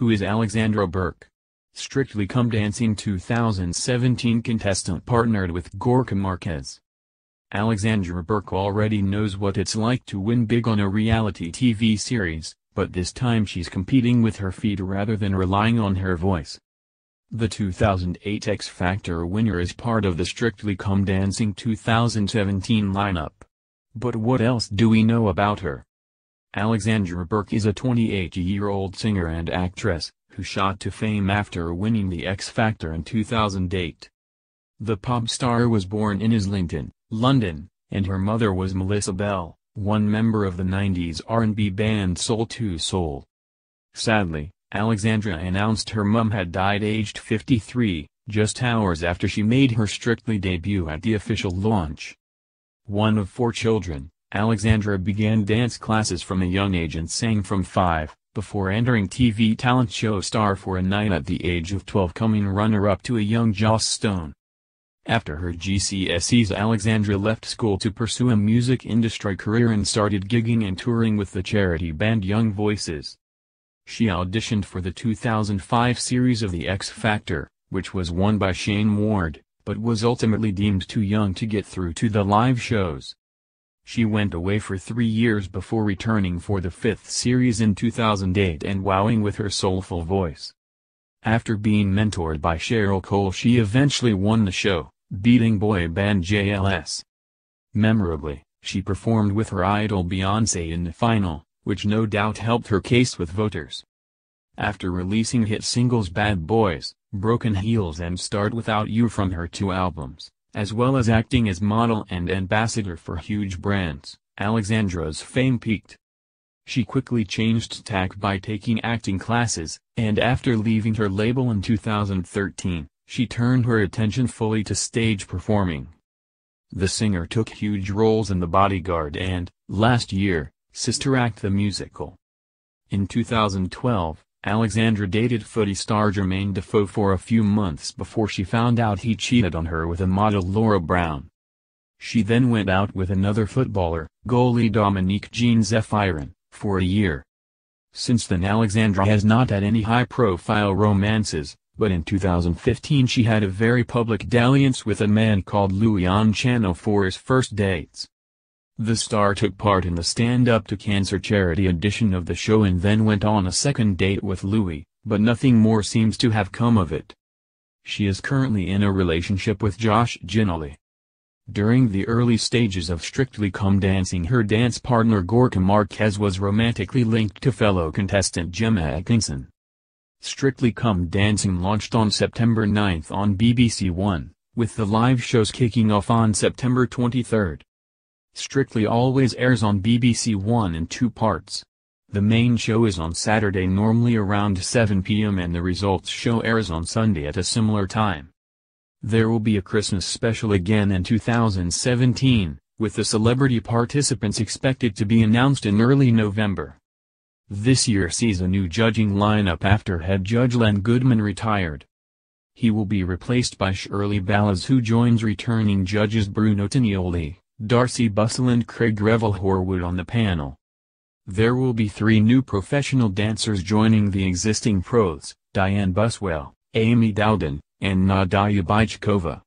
who is Alexandra Burke. Strictly Come Dancing 2017 contestant partnered with Gorka Marquez. Alexandra Burke already knows what it's like to win big on a reality TV series, but this time she's competing with her feet rather than relying on her voice. The 2008 X Factor winner is part of the Strictly Come Dancing 2017 lineup. But what else do we know about her? Alexandra Burke is a 28-year-old singer and actress, who shot to fame after winning the X Factor in 2008. The pop star was born in Islington, London, and her mother was Melissa Bell, one member of the 90s R&B band Soul II Soul. Sadly, Alexandra announced her mum had died aged 53, just hours after she made her Strictly debut at the official launch. One of four children, Alexandra began dance classes from a young age and sang from five, before entering TV talent show Star for a Night at the age of 12 coming runner-up to a young Joss Stone. After her GCSEs Alexandra left school to pursue a music industry career and started gigging and touring with the charity band Young Voices. She auditioned for the 2005 series of The X Factor, which was won by Shane Ward, but was ultimately deemed too young to get through to the live shows. She went away for three years before returning for the fifth series in 2008 and wowing with her soulful voice. After being mentored by Cheryl Cole she eventually won the show, beating boy band JLS. Memorably, she performed with her idol Beyoncé in the final, which no doubt helped her case with voters. After releasing hit singles Bad Boys, Broken Heels and Start Without You from her two albums, as well as acting as model and ambassador for huge brands, Alexandra's fame peaked. She quickly changed tack by taking acting classes, and after leaving her label in 2013, she turned her attention fully to stage performing. The singer took huge roles in The Bodyguard and, last year, Sister Act the musical. In 2012, Alexandra dated footy star Jermain Defoe for a few months before she found out he cheated on her with a model Laura Brown. She then went out with another footballer, goalie Dominique Jean-Zéphirin, for a year. Since then Alexandra has not had any high-profile romances, but in 2015 she had a very public dalliance with a man called Louis on Channel 4's First Dates. The star took part in the Stand Up to Cancer charity edition of the show and then went on a second date with Louis, but nothing more seems to have come of it. She is currently in a relationship with Josh Ginnelly. During the early stages of Strictly Come Dancing her dance partner Gorka Marquez was romantically linked to fellow contestant Gemma Atkinson. Strictly Come Dancing launched on September 9 on BBC One, with the live shows kicking off on September 23. Strictly always airs on BBC One in two parts. The main show is on Saturday normally around 7 p.m. and the results show airs on Sunday at a similar time. There will be a Christmas special again in 2017, with the celebrity participants expected to be announced in early November. This year sees a new judging lineup after head judge Len Goodman retired. He will be replaced by Shirley Ballas who joins returning judges Bruno Tonioli, Darcey Bussell and Craig Revel Horwood on the panel. There will be three new professional dancers joining the existing pros, Dianne Buswell, Amy Dowden, and Nadiya Bychkova.